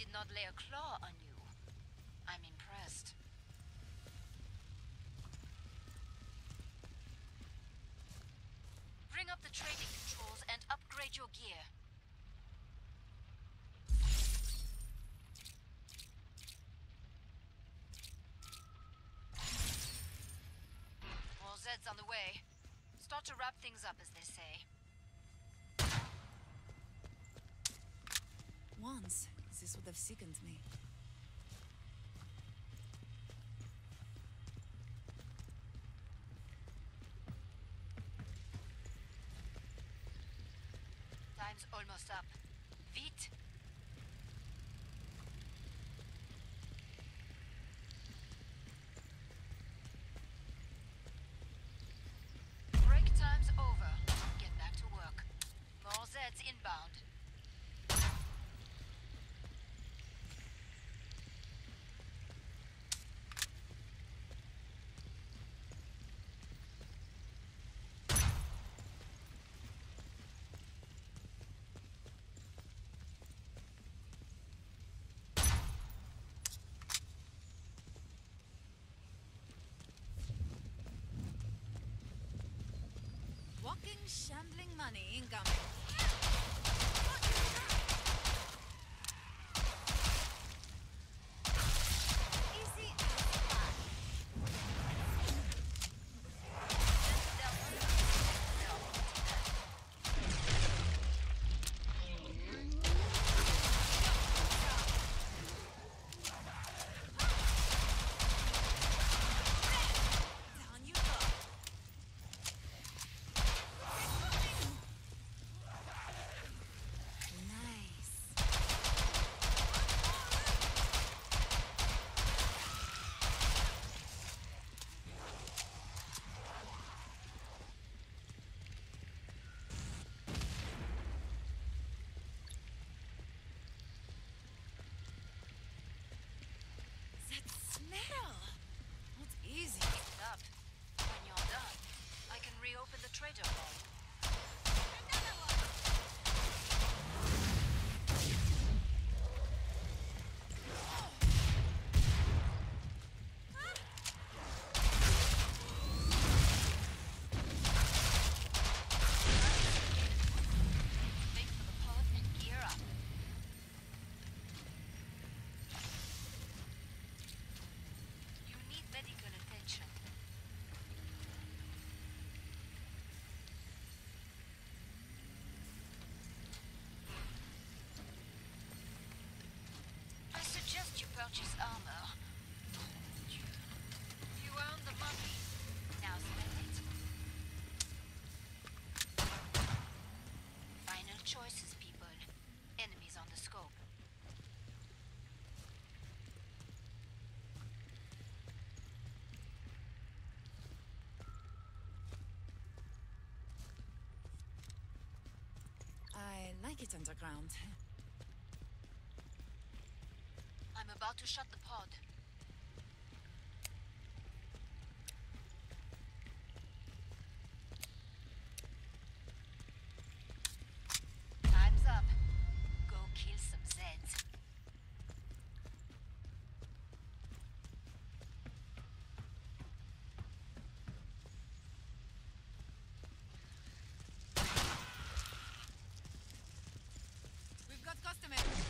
did not lay a claw on you. I'm impressed. Bring up the trading controls and upgrade your gear. More Zeds on the way. Start to wrap things up, as they say. Once, this would have sickened me. Time's almost up. Vite! Break time's over. Get back to work. More Zeds inbound. Walking, shambling money incoming. I like it underground. I'm about to shut the pod. Customers.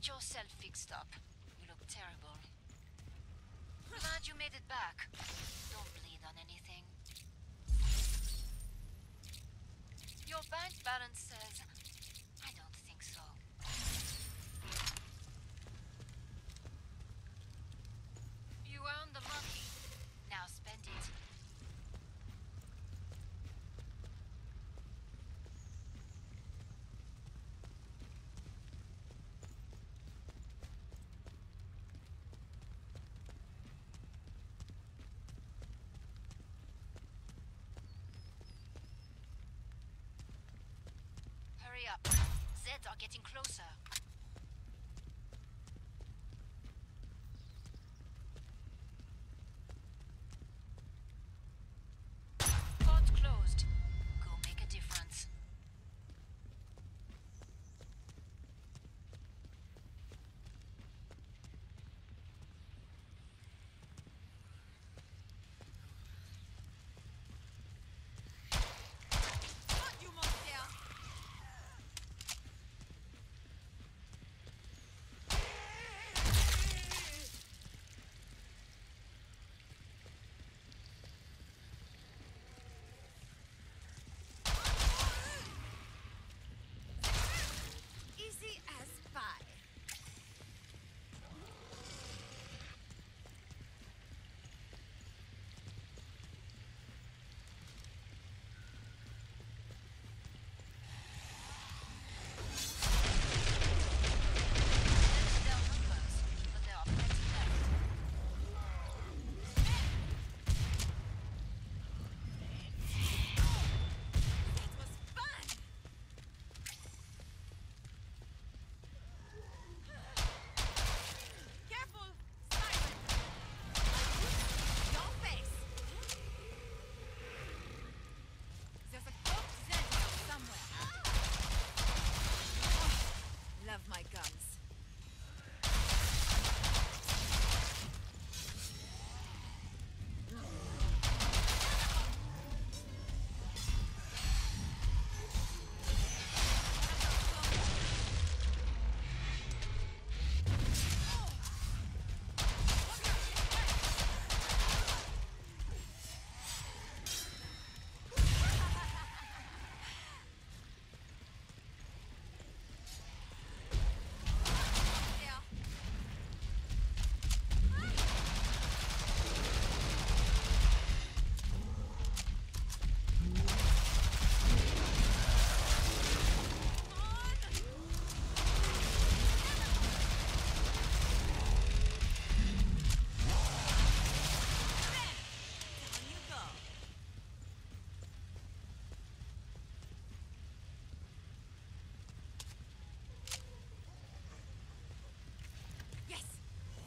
Get yourself fixed up. You look terrible. Glad you made it back. Don't bleed on anything. Your bank balance says... I don't think so. You earned the money. Now spend it. Hurry up. Zeds are getting closer.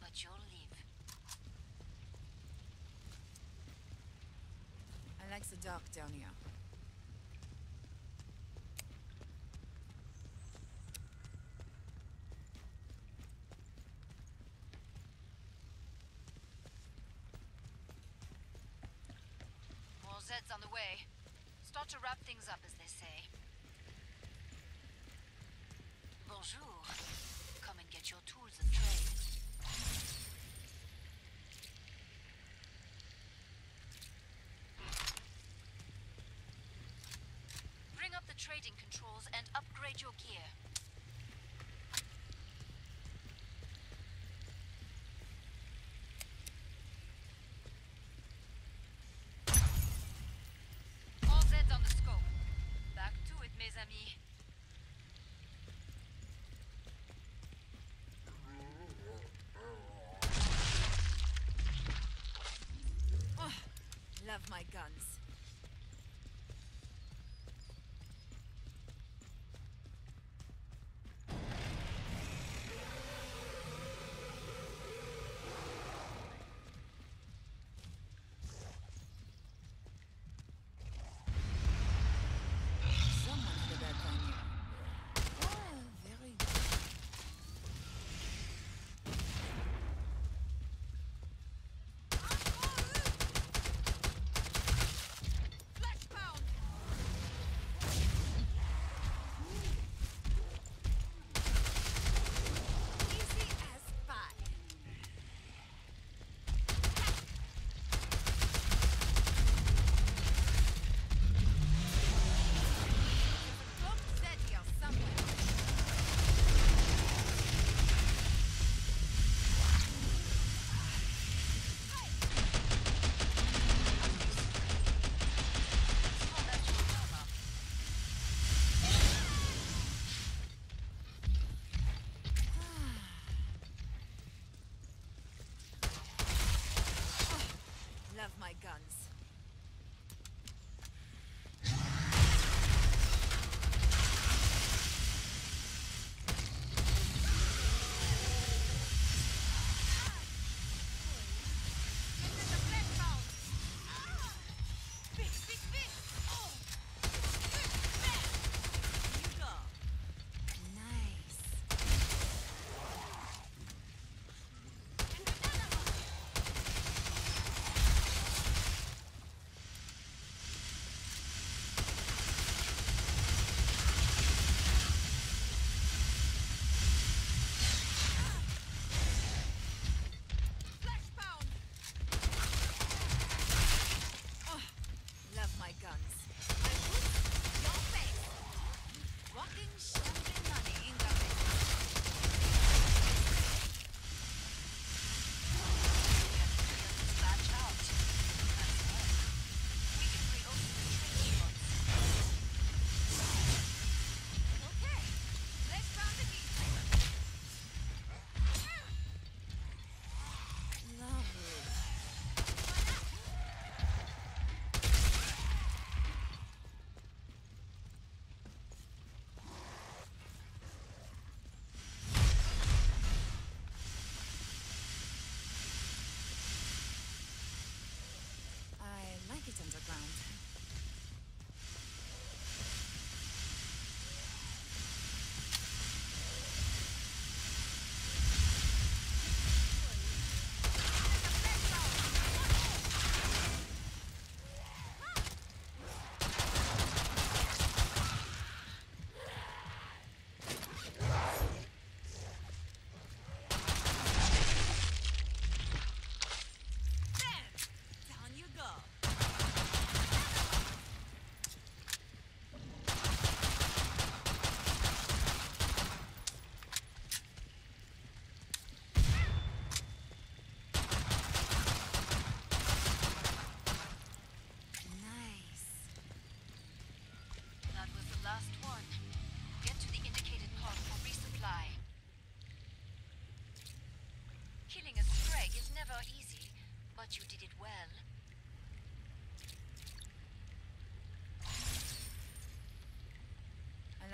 but you'll live. I like the dark down here. More Zeds on the way. Start to wrap things up, as they say. Bonjour. Come and get your tools of trade. my guns.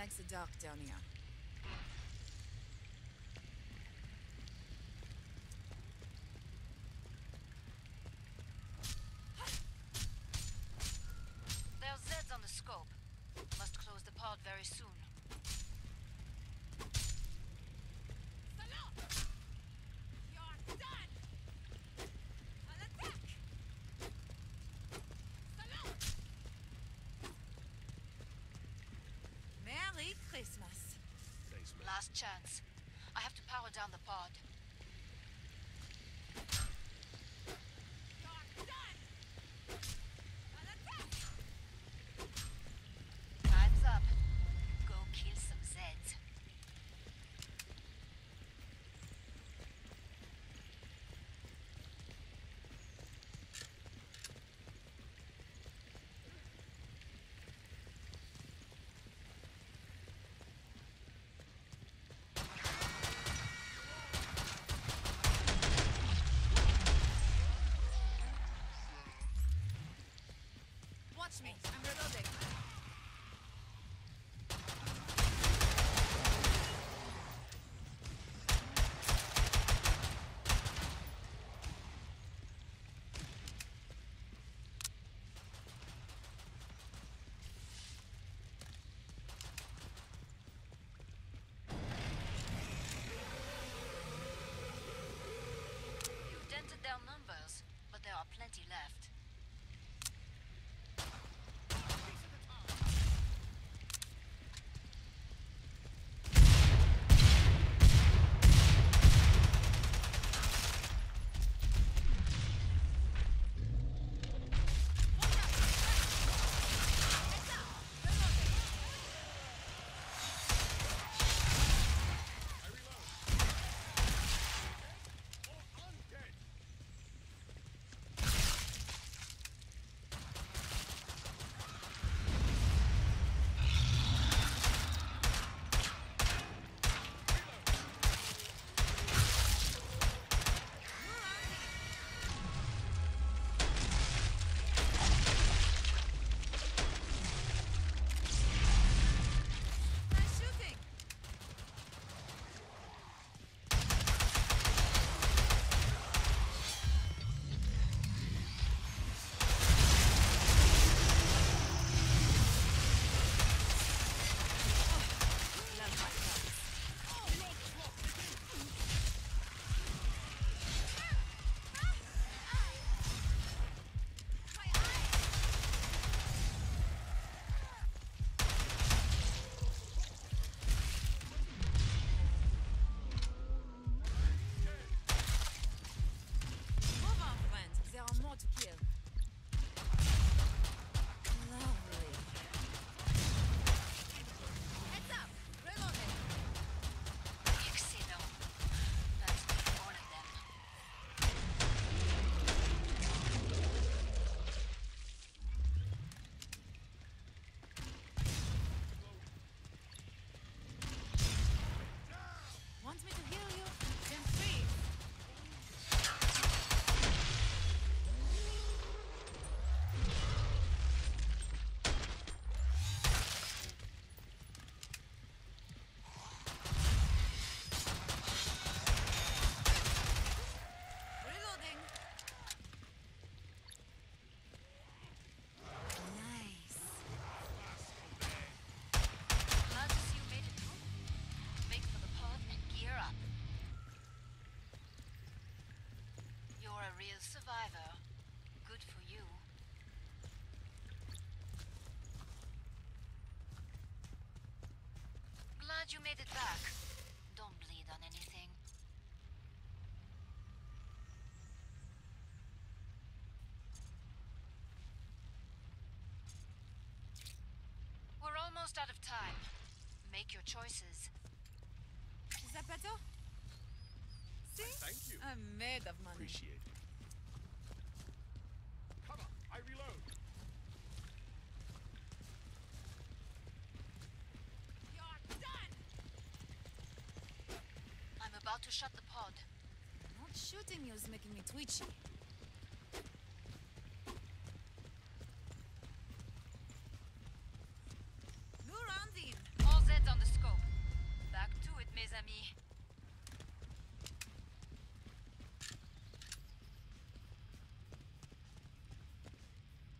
makes a dock down here. down the pod. touch me. I'm gonna Glad you made it back. Don't bleed on anything. We're almost out of time. Make your choices. Is that better? See? Thank you. I'm made of money. Appreciate it. Cover. I reload. You're done! I'm about to shut the pod. Not shooting you is making me twitchy. New round in. All Zeds on the scope. Back to it, mes amis.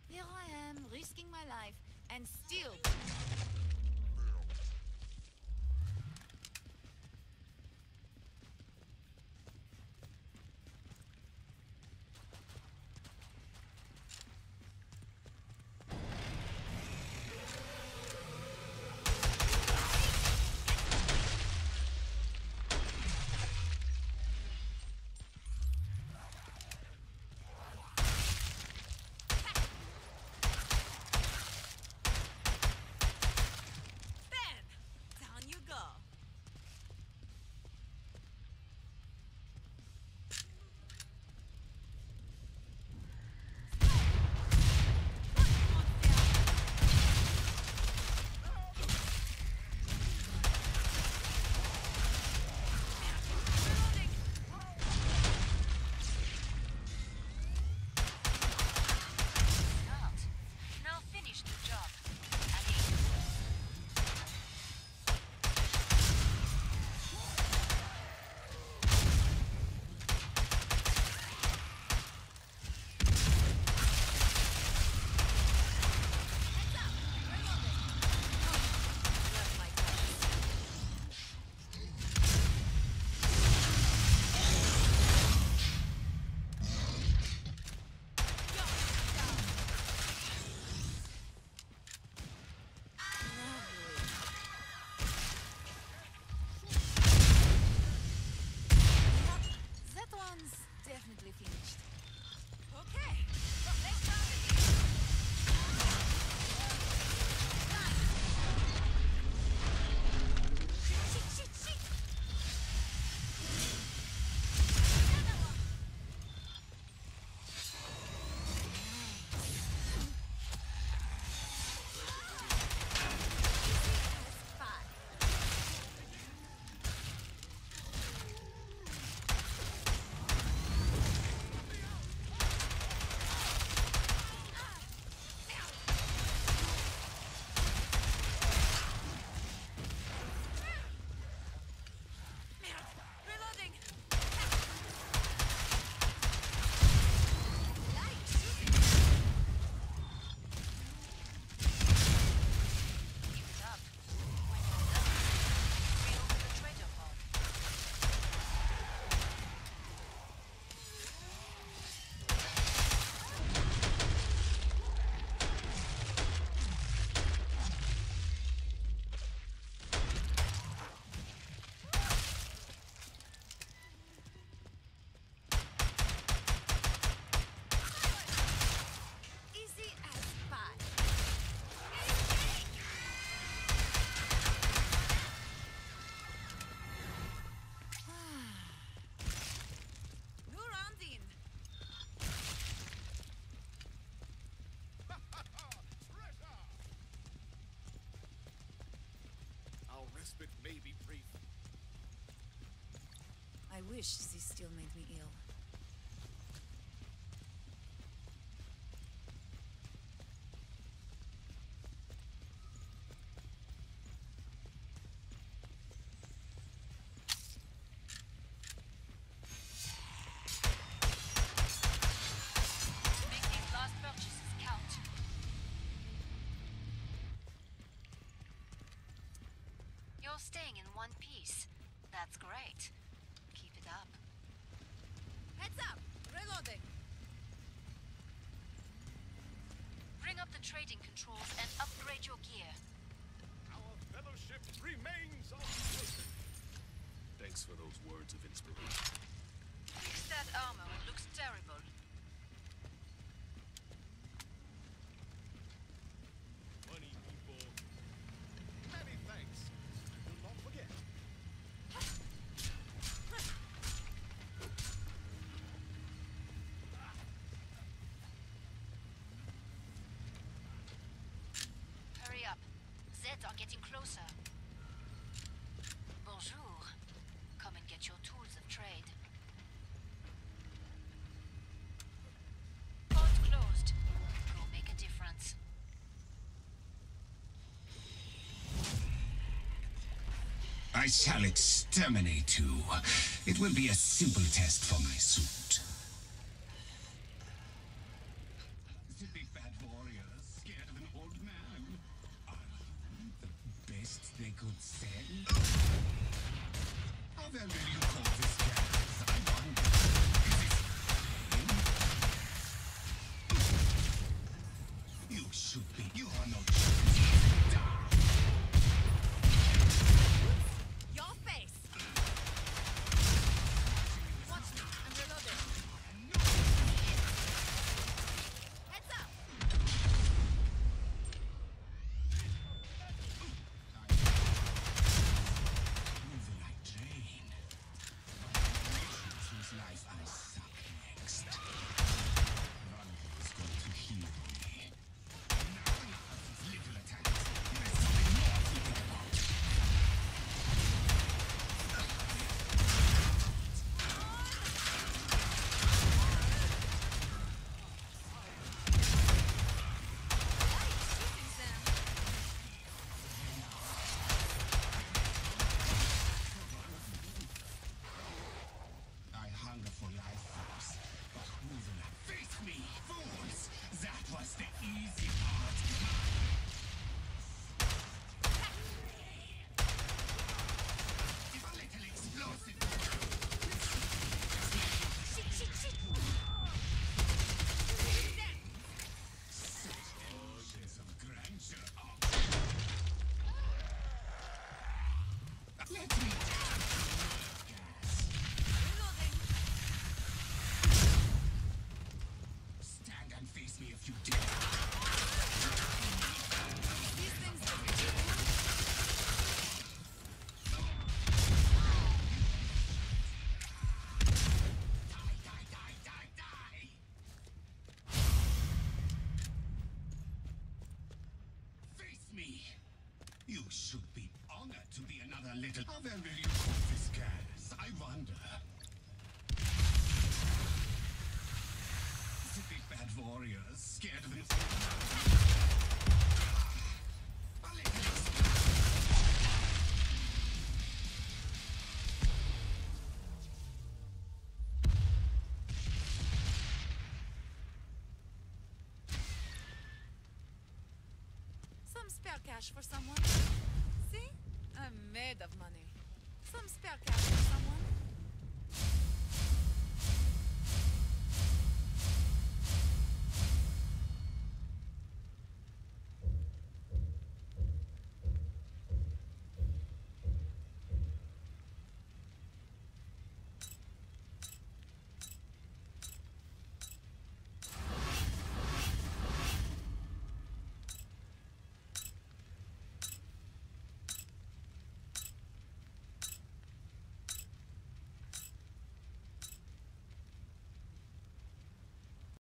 Here I am, risking my life, and still. Respite may be brief. I wish this still made me ill. staying in one piece. That's great. Keep it up. Heads up! Reloading! Bring up the trading controls and upgrade your gear. Our fellowship remains unbroken. Thanks for those words of inspiration. Fix that armor. It looks terrible. Zeds are getting closer. Bonjour. Come and get your tools of trade. Port closed. Go make a difference. I shall exterminate you. It will be a simple test for my suit. Little. How then will you call this gas? I wonder. The big bad warriors, scared of little Some spare cash for someone. I'm made of money. Some spare cash.